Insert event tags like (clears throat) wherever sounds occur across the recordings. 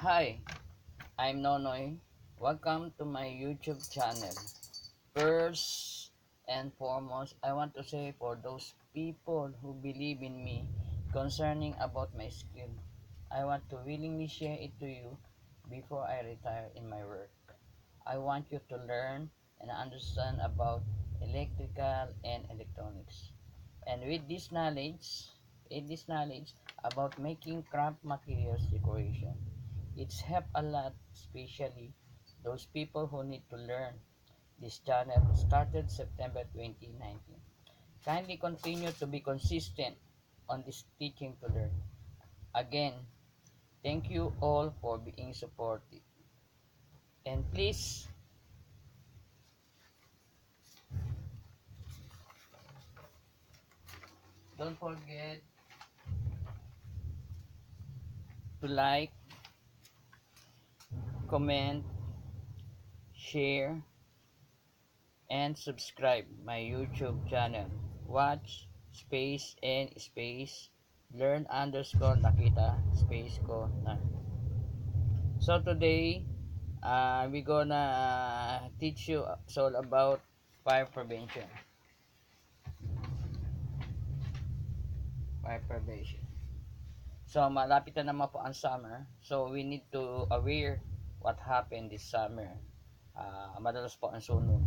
Hi, I'm Nonoy. Welcome to my YouTube channel. First and foremost, I want to say for those people who believe in me concerning about my skill, I want to willingly share it to you before I retire in my work. I want you to learn and understand about electrical and electronics. And with this knowledge, with this knowledge about making craft materials decoration, it's helped a lot, especially those people who need to learn. This channel started September 2019. Kindly continue to be consistent on this teaching to learn. Again, thank you all for being supportive. And please don't forget to like, comment, share, and subscribe my YouTube channel. Watch space and space learn underscore nakita space ko na. So today, uh, we gonna teach you so about fire prevention. Fire prevention. So, malapit na naman po ang summer. So, we need to aware what happened this summer. Ah, madalas po ang sunog.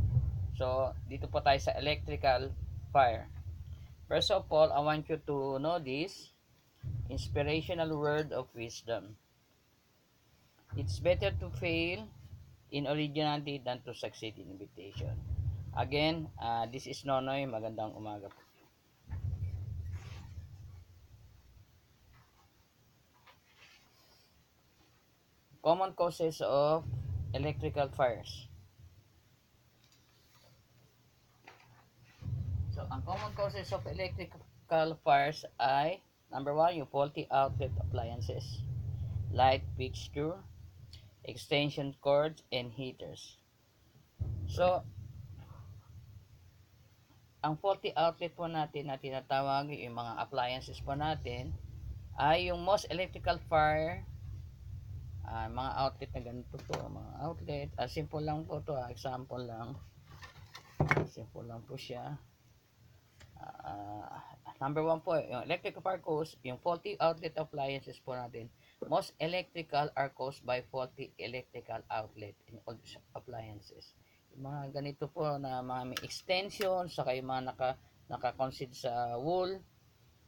So, dito po tayo sa electrical fire. First of all, I want you to know this inspirational word of wisdom. It's better to fail in originality than to succeed in imitation. Again, ah, this is Nonoy. Magandang umaga po. Common causes of electrical fires. So, ang common causes of electrical fires ay number one, yung faulty outlet appliances, light fixture, extension cords, and heaters. So, ang faulty outlet po natin na tinatawag yung mga appliances po natin ay yung most electrical fire Ah, mga outlet na ganito po, mga outlet. Ah, simple lang po to, ah, example lang. Simple lang po siya. Ah, number one po, yung electrical fire cause, yung faulty outlet appliances po natin. Most electrical are caused by faulty electrical outlet in all appliances. Yung mga ganito po na mga may extension, saka yung mga naka, naka-conceal sa wool.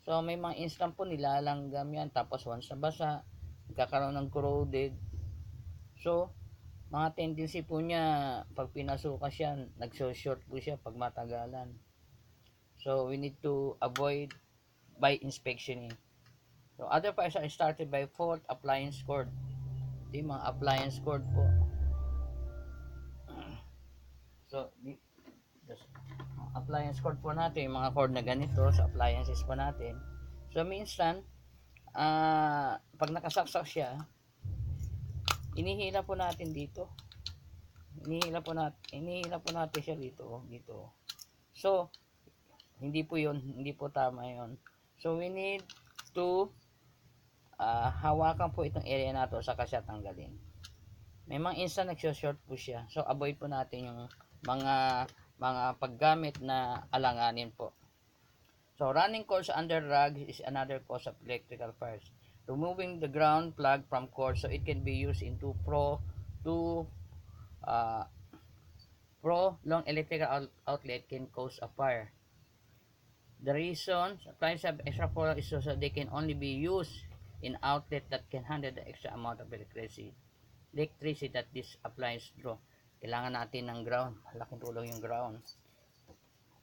So, may mga instant po nilalanggam yan. Tapos, once na basa, nagkakaroon ng corroded. So, mga tendency po niya, pag pinasukan siya, nagso-short po siya pag matagalan. So, we need to avoid by inspectioning. So, other fires are started by fault appliance cord. Ito yung mga appliance cord po. (clears throat) So, appliance cord po natin, yung mga cord na ganito sa appliances po natin. So, minsan, ah pag nakasaksak siya, inihila po natin dito. Inihila po natin, inihila po natin siya dito, dito. So, hindi po 'yon, hindi po tama 'yon. So, we need to ah hawakan po itong area na to saka siya tanggalin. May mga instant nagso-short po siya. So, avoid po natin yung mga mga paggamit na alanganin po. So, running cords under rug is another cause of electrical fires. Removing the ground plug from cord so it can be used into pro to uh, pro long electrical out- outlet can cause a fire. The reason appliances have extra power is so they can only be used in outlet that can handle the extra amount of electricity electricity that this appliance draw. Kailangan natin ng ground. Malaking tulong yung ground.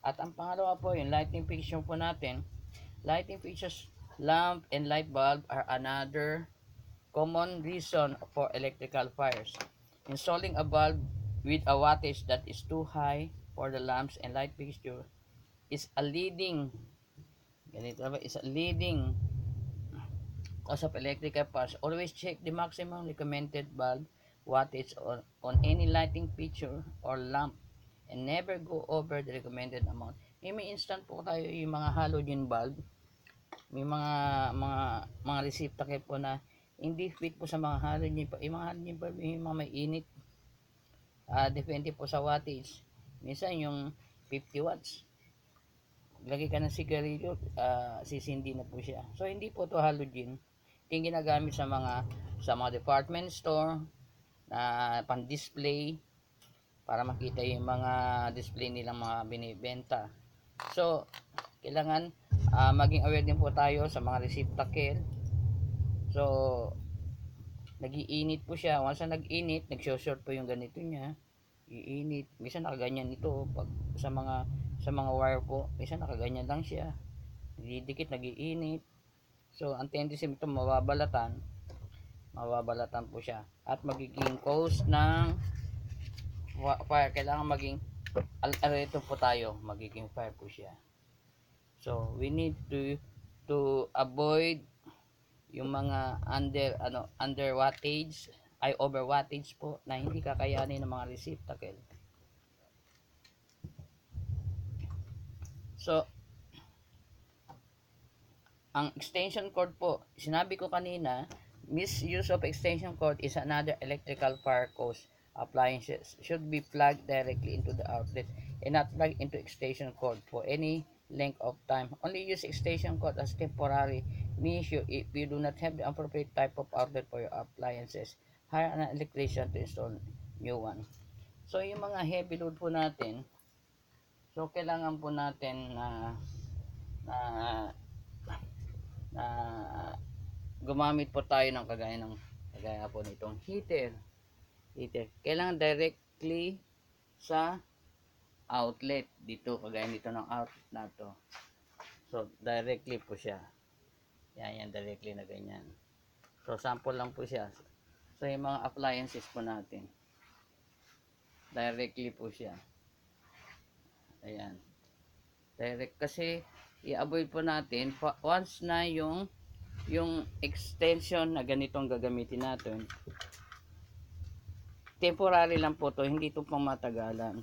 At ang pangalawa po, yung lighting fixture po natin. Lighting fixtures, lamp and light bulb are another common reason for electrical fires. Installing a bulb with a wattage that is too high for the lamps and light fixture is a leading ganito ba is a leading cause of electrical fires. Always check the maximum recommended bulb wattage on, on any lighting fixture or lamp and never go over the recommended amount. Eh, may instant po tayo yung mga halogen bulb. May mga mga mga receptacle po na hindi fit po sa mga halogen bulb. Yung mga halogen bulb, yung mga may init. Ah, depende po sa wattage. Minsan yung 50 watts. Lagi ka ng sigarilyo, ah, sisindi na po siya. So hindi po to halogen. Ito yung ginagamit sa mga sa mga department store na pan-display para makita yung mga display nilang mga binibenta. So, kailangan ah, maging aware din po tayo sa mga receptacle. So, nagiinit po siya. Once na nag-init, nag-short po yung ganito niya. Iinit. Minsan nakaganyan ito pag sa mga sa mga wire po. Minsan nakaganyan lang siya. Didikit, nagiinit. So, ang tendency nito mababalatan. Mababalatan po siya. At magiging cause ng fire. Kailangan maging al alito po tayo. Magiging fire po siya. So, we need to to avoid yung mga under ano under wattage ay over wattage po na hindi kakayanin ng mga receptacle. So, ang extension cord po, sinabi ko kanina, misuse of extension cord is another electrical fire cause. Appliances should be plugged directly into the outlet and not plugged into extension cord for any length of time. Only use extension cord as temporary measure if you do not have the appropriate type of outlet for your appliances. Hire an electrician to install new one. So, yung mga heavy load po natin, so kailangan po natin na na na gumamit po tayo ng kagaya ng kagaya po nitong heater. Heater. Kailangan directly sa outlet dito kagaya nito ng outlet na to. So directly po siya. Yan yan directly na ganyan. So sample lang po siya. So yung mga appliances po natin. Directly po siya. Ayan. Direct kasi i-avoid po natin once na yung yung extension na ganitong gagamitin natin temporary lang po to hindi to pang matagalan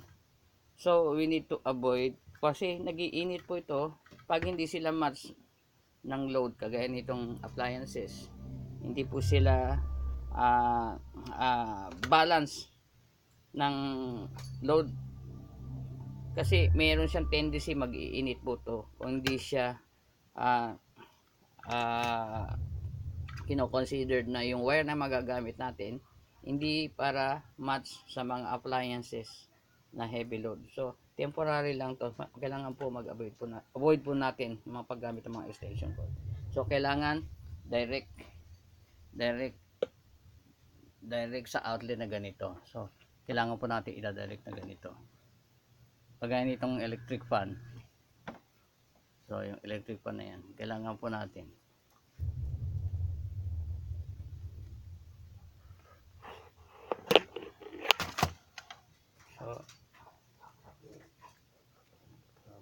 so we need to avoid kasi nagiinit po ito pag hindi sila match ng load kagaya nitong appliances. Hindi po sila ah ah, balance ng load. Kasi meron siyang tendency mag-iinit po to kung hindi siya ah ah kino-considered na yung wire na magagamit natin hindi para match sa mga appliances na heavy load. So, temporary lang to. Kailangan po mag-avoid po na avoid po natin mga paggamit ng mga extension cord. So, kailangan direct direct direct sa outlet na ganito. So, kailangan po natin i-direct na ganito. Pagaya nitong electric fan. So, yung electric fan na yan, kailangan po natin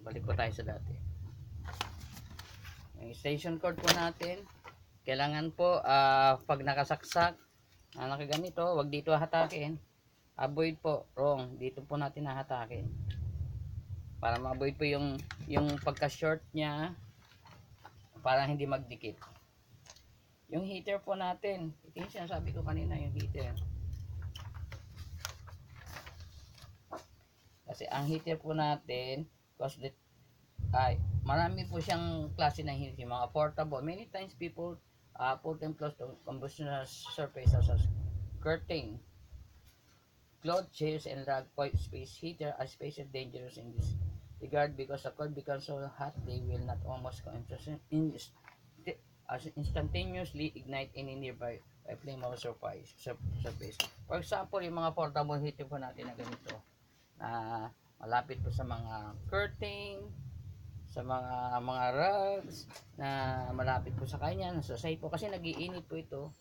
balik po tayo sa dati. Yung station cord po natin, kailangan po ah, pag nakasaksak, na nakaganito, wag dito hatakin. Avoid po, wrong. Dito po natin hahatakin. Para ma-avoid po yung yung pagka-short niya para hindi magdikit. Yung heater po natin, ito yung sinasabi ko kanina, yung heater. Kasi ang heater po natin, cause the, ay, marami po siyang klase ng heater, yung mga portable. Many times people uh, put them close to combustion surface such as curtain, cloth chairs, and rug point space heater are especially dangerous in this regard because the cold becomes so hot they will not almost co- in, as instantaneously ignite any nearby by flame or surface, sur- surface. For example, yung mga portable heater po natin na ganito, na malapit po sa mga curtain, sa mga mga rugs na malapit po sa kanya, nasa side po kasi nagiinit po ito.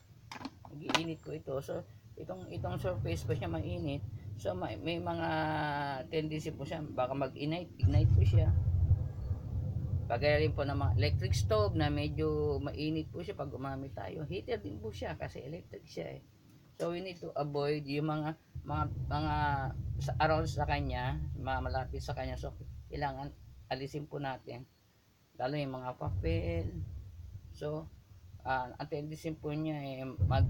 Nagiinit po ito. So itong itong surface po siya mainit. So may, may mga tendency po siya baka mag-ignite, ignite po siya. Bagay rin po ng mga electric stove na medyo mainit po siya pag gumamit tayo. Heater din po siya kasi electric siya eh. So we need to avoid yung mga mga mga sa, around sa kanya, mga malapit sa kanya. So kailangan alisin po natin. Lalo yung mga papel. So uh, ang tendency po niya ay mag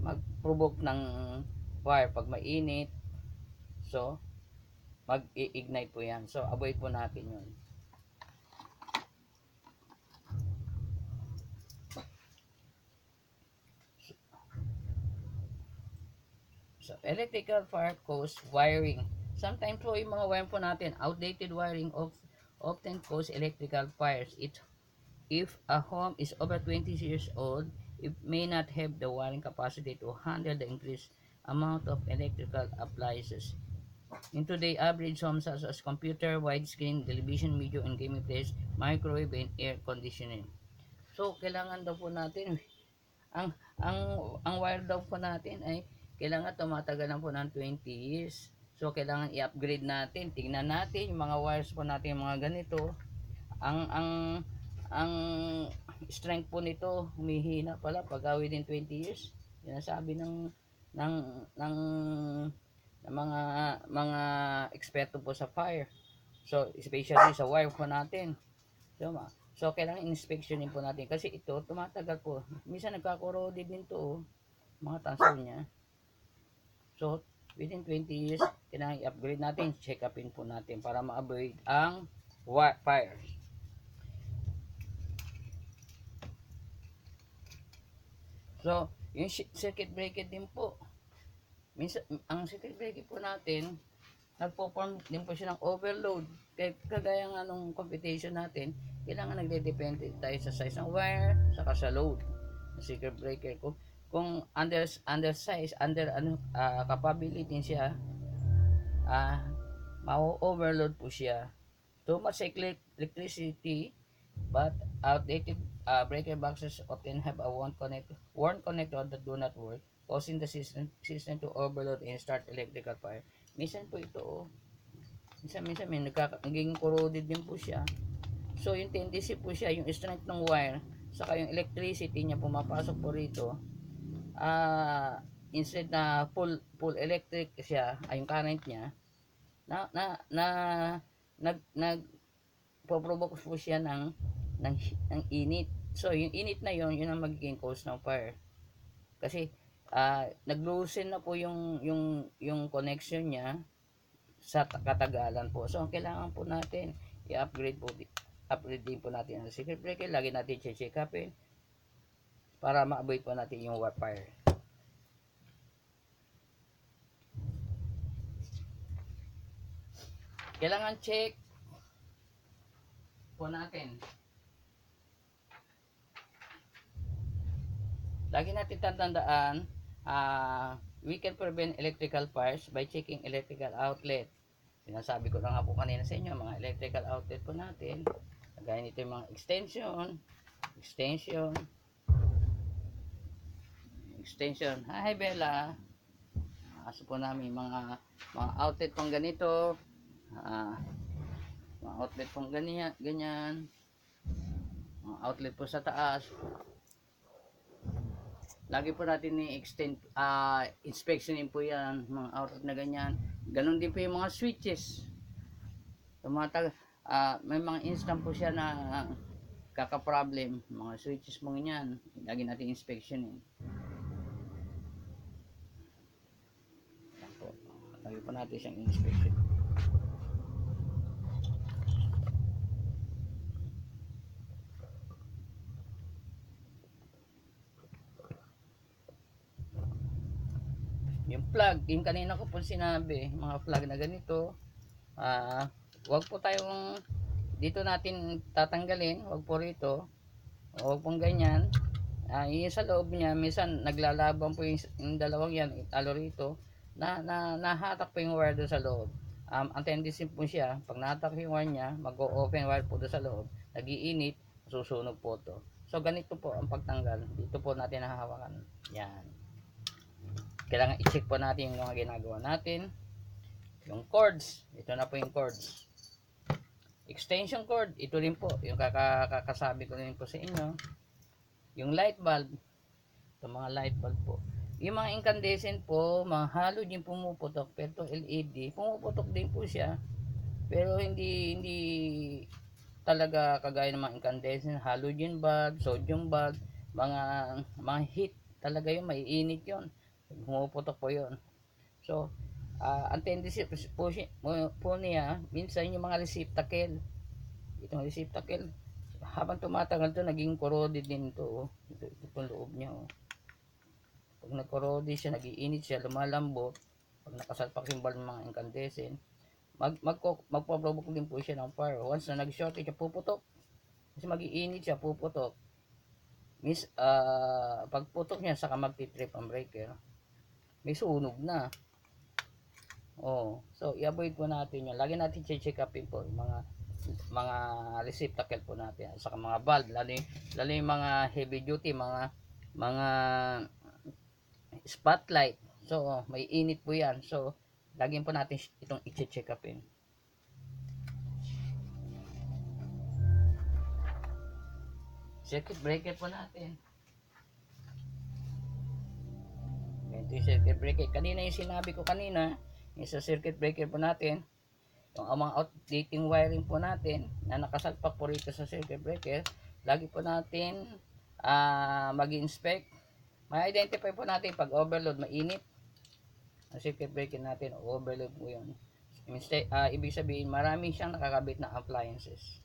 mag-provoke ng fire pag mainit. So, mag-ignite po yan. So, avoid po natin yun. So, electrical fire cause wiring. Sometimes po yung mga wiring po natin, outdated wiring of, often cause electrical fires. It, if a home is over 20 years old, it may not have the wiring capacity to handle the increased amount of electrical appliances. In today, average homes such as computer, widescreen, television, video, and gaming place, microwave, and air conditioning. So, kailangan daw po natin, ang, ang, ang wire daw po natin ay kailangan tumatagal lang po ng 20 years. So, kailangan i-upgrade natin. Tingnan natin yung mga wires po natin, mga ganito. Ang, ang, ang strength po nito, humihina pala pag within 20 years. Yan ang sabi ng, ng, ng, ng mga, mga eksperto po sa fire. So, especially sa wire po natin. So, ma, so kailangan inspectionin po natin. Kasi ito, tumatagal po. Minsan nagkakorroded din to, oh. mga tansel niya. So, within 20 years, kailangan i-upgrade natin, check upin po natin para ma-avoid ang fires. So, yung circuit breaker din po. Minsan, ang circuit breaker po natin, nagpo-form din po siya ng overload. Kaya kagaya nga nung computation natin, kailangan nagde-depende tayo sa size ng wire, saka sa load ng circuit breaker. Kung kung under under size under ano uh, capability siya ah uh, ma-overload po siya. Too much electricity but outdated uh, breaker boxes often have a worn connect worn connector that do not work causing the system system to overload and start electrical fire. Minsan po ito oh, minsan minsan may nagkakaging corroded din po siya. So yung tendency po siya yung strength ng wire saka yung electricity niya pumapasok po rito uh, instead na full full electric siya ay yung current niya na na na nag nag poprovoke po siya ng ng, ng init. So yung init na yon yun ang magiging cause ng fire. Kasi uh, nag-loosen na po yung yung yung connection niya sa katagalan po. So ang kailangan po natin i-upgrade po upgrade din po natin ang circuit breaker. Lagi natin check upin para ma-avoid po natin yung warp fire. Kailangan check po natin. Lagi natin tatandaan, uh, we can prevent electrical fires by checking electrical outlet. Sinasabi ko na nga po kanina sa inyo, mga electrical outlet po natin. Gaya nito yung mga extension, extension, extension. Hi Bella. Aso po namin mga mga outlet pang ganito. Uh, mga outlet pang ganyan, ganyan. Mga outlet po sa taas. Lagi po natin ni-extend, uh, inspectionin po yan, mga outlet na ganyan. Ganon din po yung mga switches. Tumatag, uh, may mga instant po siya na uh, kaka-problem. Mga switches mo ganyan. Lagi natin inspectionin. Lagi pa natin siyang inspection. Yung plug, yung kanina ko po sinabi, mga plug na ganito, ah, uh, wag po tayong dito natin tatanggalin, wag po rito. Wag pong ganyan. Ah, uh, yung sa loob niya, minsan naglalaban po yung, yung dalawang yan, italo rito na, na nahatak po yung wire doon sa loob. Um, ang tendency po siya, pag nahatak yung wire niya, mag-open wire po doon sa loob, nagiinit, susunog po to. So, ganito po ang pagtanggal. Dito po natin nahahawakan. Yan. Kailangan i-check po natin yung mga ginagawa natin. Yung cords. Ito na po yung cords. Extension cord. Ito rin po. Yung kakakasabi ko rin po sa inyo. Yung light bulb. Ito mga light bulb po. Yung mga incandescent po, mga halogen pumuputok, pero LED, pumuputok din po siya. Pero hindi hindi talaga kagaya ng mga incandescent, halogen bulb, sodium bulb. mga mga heat talaga yun, maiinit yun. Pumuputok po yun. So, ah ang tendency po, po niya, minsan yung mga receptacle, itong receptacle, habang tumatagal to naging corroded din to. oh. Ito, ito pong loob niya. Oh. Pag nag-corroded siya, nagiinit siya, lumalambot. Pag nakasalpak yung bulb ng mga incandescent, mag, magko, magpo-provoke din po siya ng fire. Once na nag-shortage siya, puputok. Kasi magiinit siya, puputok. Miss, ah pagputok niya, saka magtitrip ang breaker. May sunog na. Oh, so i-avoid po natin 'yan. Lagi natin check upin po yung mga mga receptacle po natin saka mga valve lalo yung, lalo yung mga heavy duty mga mga spotlight. So may init po yan. So lagyan po natin itong i-check upin. Circuit breaker po natin. Ito yung circuit breaker. Kanina yung sinabi ko kanina yung sa circuit breaker po natin yung mga outdating wiring po natin na nakasalpak po rito sa circuit breaker lagi po natin ah mag-inspect ma-identify po natin pag overload mainit. Circuit breaker natin overload po yun. Instead, ah, ibig sabihin marami siyang nakakabit na appliances.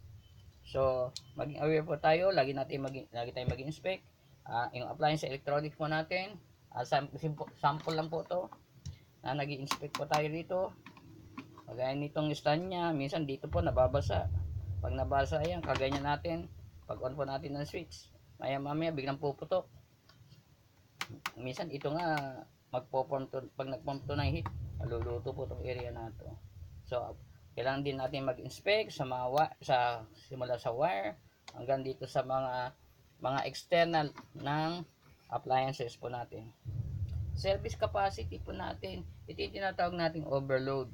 So maging aware po tayo lagi natin maging lagi tayong mag-inspect. Ah, yung appliance electronics po natin. Ah, sam- simple, sample lang po to. Na nag inspect po tayo dito. Kagaya nitong stand niya minsan dito po nababasa. Pag nabasa yan kaganyan natin. Pag on po natin ng switch maya mamaya biglang puputok minsan ito nga magpo-form to pag nag-form to ng heat maluluto po tong area na to. So kailangan din natin mag-inspect sa mga sa simula sa wire hanggang dito sa mga mga external ng appliances po natin. Service capacity po natin ito yung tinatawag nating overload.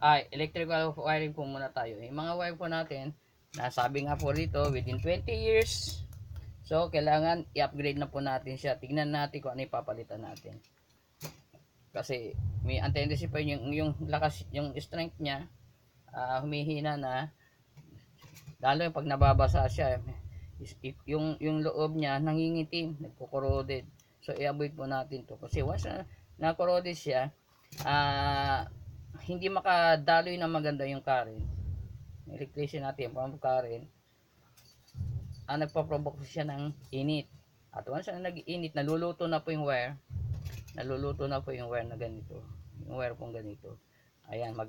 Ay electrical wiring po muna tayo. Yung mga wire po natin nasabi nga po rito within 20 years so kailangan i-upgrade na po natin siya. Tignan natin kung ano ipapalitan natin. Kasi may ang tendency pa yun, yung, yung lakas yung strength niya ah, humihina na. Lalo yung pag nababasa siya yung yung loob niya nangingitim nagko-corroded so i-avoid po natin to. Kasi once na na-corroded siya ah hindi makadaloy na maganda yung current. Electrician natin pump current ah, nagpa-provoke siya ng init. At once na nag-init naluluto na po yung wire naluluto na po yung wire na ganito. Yung wire pong ganito. Ayan mag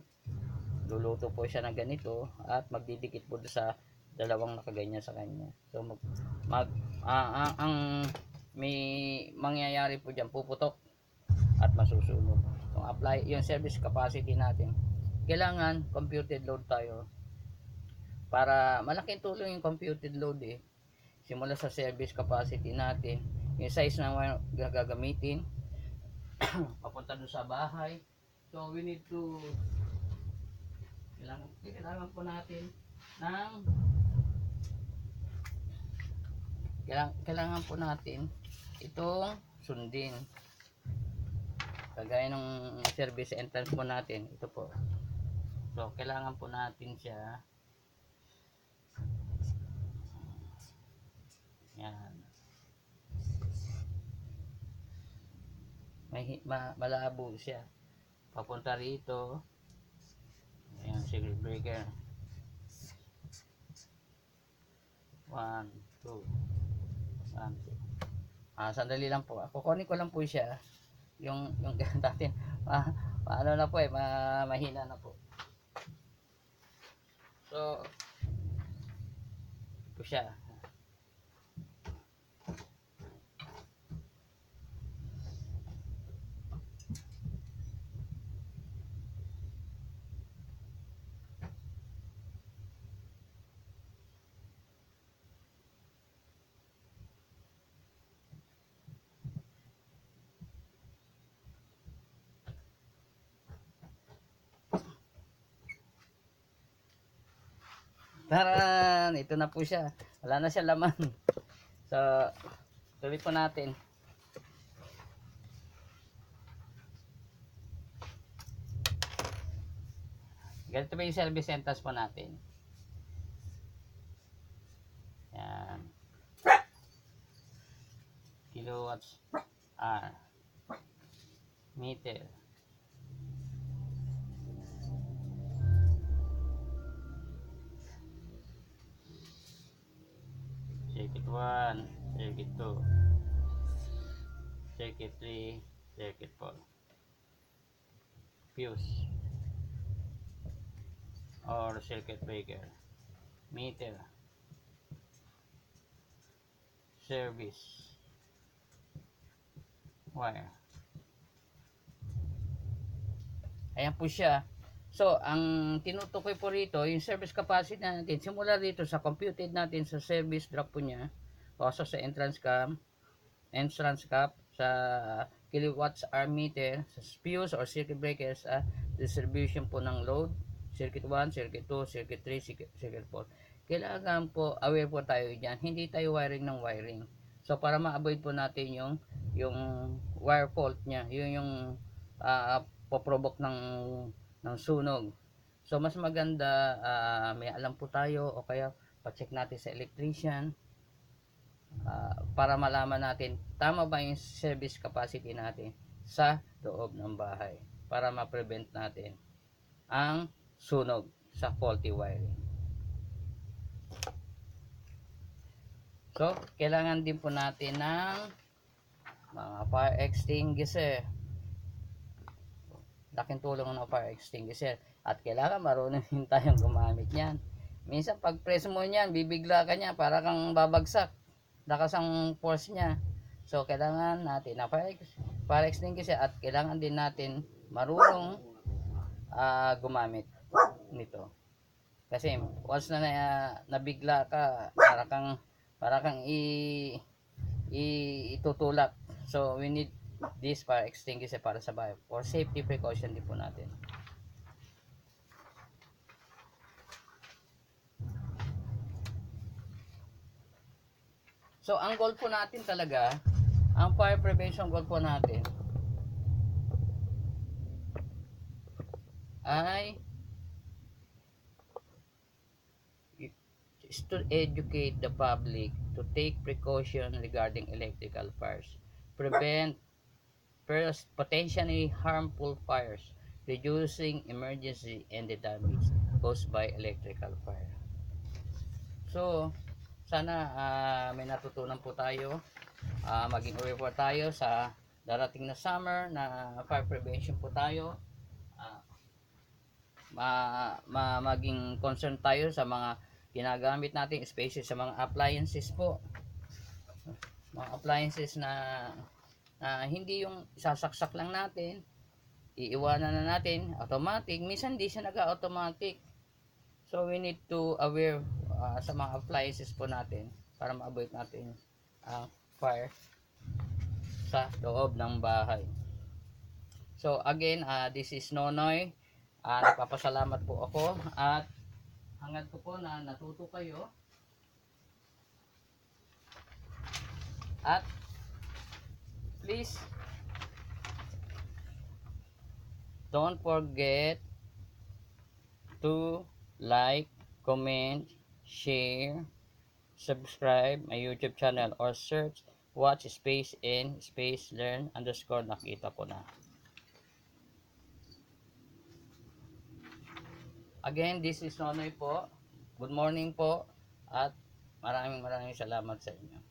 luluto po siya ng ganito at magdidikit po sa dalawang nakaganyan sa kanya. So mag, mag ah, ah, ang may mangyayari po diyan puputok at masusunog. Yung apply yung service capacity natin. Kailangan computed load tayo para malaking tulong yung computed load eh. Simula sa service capacity natin yung size na gagamitin. (clears throat) Papunta doon sa bahay. So we need to kailangan, kailangan po natin ng kailangan, kailangan po natin itong sundin. Kagaya ng service entrance po natin ito po. So kailangan po natin siya yan. May ma, malabo siya. Papunta rito. Ayan circuit breaker 1 2 1 2 ah sandali lang po. Kukunin ko lang po siya. Yung yung (laughs) ganun natin ma, maano na po eh ma, mahina na po. So ito siya Taran! Ito na po siya. Wala na siya laman. So, tuloy po natin. Ganito ba yung service centers po natin? Circuit 4 fuse. Or circuit breaker. Meter. Service. Wire. Ayan po siya. So ang tinutukoy po rito yung service capacity natin simula rito sa computed natin sa service drop po niya. Also sa entrance cam entrance cap sa kilowatts hour meter sa fuse or circuit breaker sa distribution po ng load. Circuit 1, circuit 2, circuit 3, circuit, circuit 4 kailangan po aware po tayo dyan. Hindi tayo wiring ng wiring. So para ma-avoid po natin yung yung wire fault niya yun yung uh, poprovoke ng ng sunog. So mas maganda ah, may alam po tayo o kaya pa-check natin sa electrician Ah, para malaman natin tama ba yung service capacity natin sa loob ng bahay para ma-prevent natin ang sunog sa faulty wiring. So, kailangan din po natin ng mga fire extinguisher. Laking tulong ng fire extinguisher. At kailangan marunong (laughs) din tayong gumamit niyan. Minsan pag press mo niyan, bibigla ka niya para kang babagsak lakas ang force niya. So, kailangan natin na fire, fire extinguisher at kailangan din natin marunong ah, gumamit nito. Kasi once na, na nabigla ka, para kang para kang i, i itutulak. So, we need this fire extinguisher para sa bahay. For safety precaution din po natin. So, ang goal po natin talaga, ang fire prevention goal po natin, ay is to educate the public to take precaution regarding electrical fires, prevent potentially harmful fires, reducing emergency and the damage caused by electrical fire. So, sana ah, may natutunan po tayo. Ah, maging aware po tayo sa darating na summer na fire prevention po tayo. Ah, ma, ma maging concern tayo sa mga ginagamit natin especially sa mga appliances po. Mga appliances na na hindi yung sasaksak lang natin iiwanan na natin automatic. Minsan hindi siya nag-automatic. So we need to aware ah, sa mga appliances po natin para ma-avoid natin ang fire sa loob ng bahay. So again ah, this is Nonoy. Ah, nagpapasalamat po ako at hangad ko po na natuto kayo. At please don't forget to like, comment, share, subscribe my YouTube channel or search watch space in space learn underscore nakita ko na. Again, this is Nonoy po. Good morning po at maraming maraming salamat sa inyo.